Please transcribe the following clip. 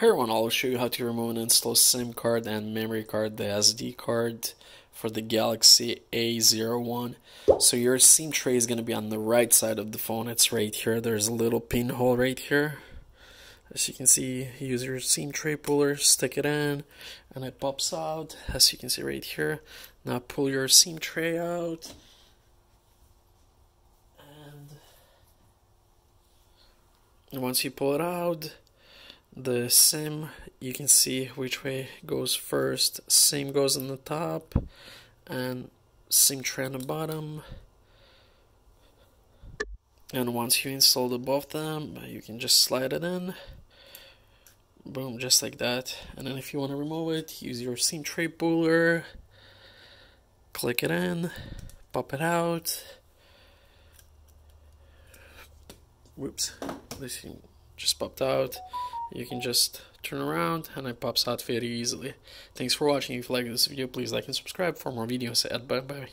Here one, I'll show you how to remove and install SIM card and memory card, the SD card for the Galaxy A01. So your SIM tray is going to be on the right side of the phone. It's right here. There's a little pinhole right here. As you can see, use your SIM tray puller, stick it in, and it pops out. As you can see right here. Now pull your SIM tray out. And once you pull it out, the sim you can see which way goes first. Sim goes on the top and sim tray on the bottom. And once you install the both them uh, you can just slide it in. Boom just like that. And then if you want to remove it use your sim tray puller. Click it in pop it out. Whoops this just popped out you can just turn around and it pops out very easily. Thanks for watching. If you like this video, please like and subscribe for more videos. Bye bye.